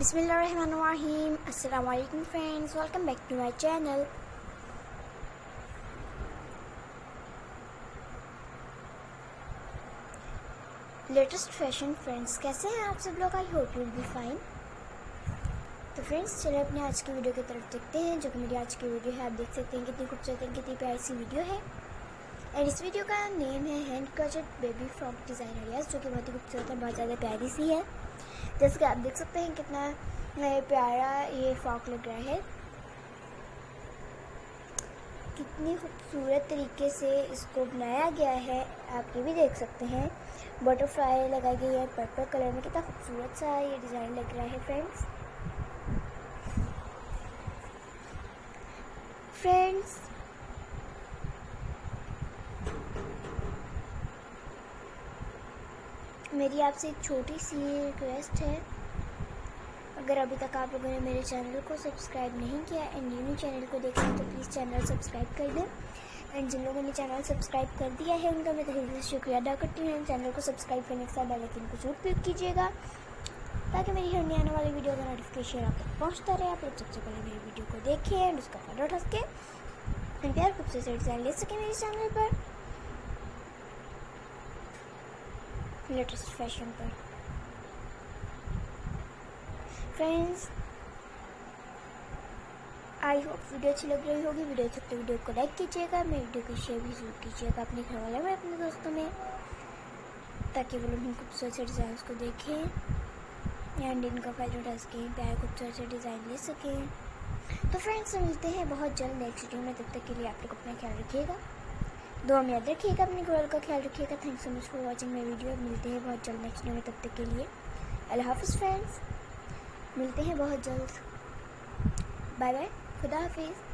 बिसमीम अल्लाम friends welcome back to my channel latest fashion friends कैसे हैं आप सब लोग? I hope you be fine तो फ्रेंड्स चलिए अपने आज की वीडियो की तरफ़ देखते हैं, जो कि मेरी आज की वीडियो है। आप देख सकते हैं कितनी खूबसूरत है कितनी प्यारी सी वीडियो है। एंड इस वीडियो का नेम है हैंड कचट बेबी फ्रॉक डिज़ाइन आइडियाज़ जो कि बहुत ही खूबसूरत है बहुत ज़्यादा प्यारी सी है। जैसे कि आप देख सकते हैं कितना प्यारा ये फ्रॉक लग रहा है। कितनी खूबसूरत तरीके से इसको बनाया गया है, आप ये भी देख सकते हैं। बटरफ्लाई लगाई गई है पर्पल कलर में कितना खूबसूरत सा ये डिज़ाइन लग रहा है फ्रेंड्स फ्रेंड्स मेरी आपसे एक छोटी सी रिक्वेस्ट है। अगर अभी तक आप लोगों ने मेरे चैनल को सब्सक्राइब नहीं किया एंड न्यू चैनल को देख हैं तो प्लीज़ चैनल सब्सक्राइब कर दें। एंड जिन लोगों ने चैनल सब्सक्राइब कर दिया है, उनका मैं तहे से शुक्रिया अदा करती हूँ। चैनल को सब्सक्राइब करने के साथ बेल को ज़रूर क्लिक कीजिएगा, ताकि मेरी हर आने वाली वीडियो का नोटिफिकेशन आप तक पहुँचता रहे। आप लोग सबसे पहले मेरी वीडियो को देखें एंड उसका फ़ायदा उठा सकें एंड प्यार खूबसूरत डिज़ाइन ले सकें मेरे चैनल पर। लेटेस्ट फ़ैशन पर फ्रेंड्स आई होप वीडियो अच्छी लग रही होगी। वीडियो अच्छी तो वीडियो को लाइक कीजिएगा, मेरे वीडियो को शेयर भी ज़रूर कीजिएगा अपने घर वाले में, अपने दोस्तों में, ताकि वो लोग इन खूबसूरत से डिज़ाइन को देखें एंड इनका फ़ायदा उठा सकें, प्यारे खूबसूरत से डिज़ाइन ले सकें। तो फ्रेंड्स मिलते हैं बहुत जल्द नेक्स्ट वीडियो में, तब तक के लिए आप लोग अपना ख्याल रखिएगा। दो हम याद रखिएगा, अपनी गर्ल का ख्याल रखिएगा। Thanks so much for watching my video मिलते हैं बहुत जल्द नेक्स्ट वीडियो में, तब तक के लिए। अल्लाह हाफिज़ फ्रेंड्स मिलते हैं बहुत जल्द। बाय बाय खुदा हाफिज़।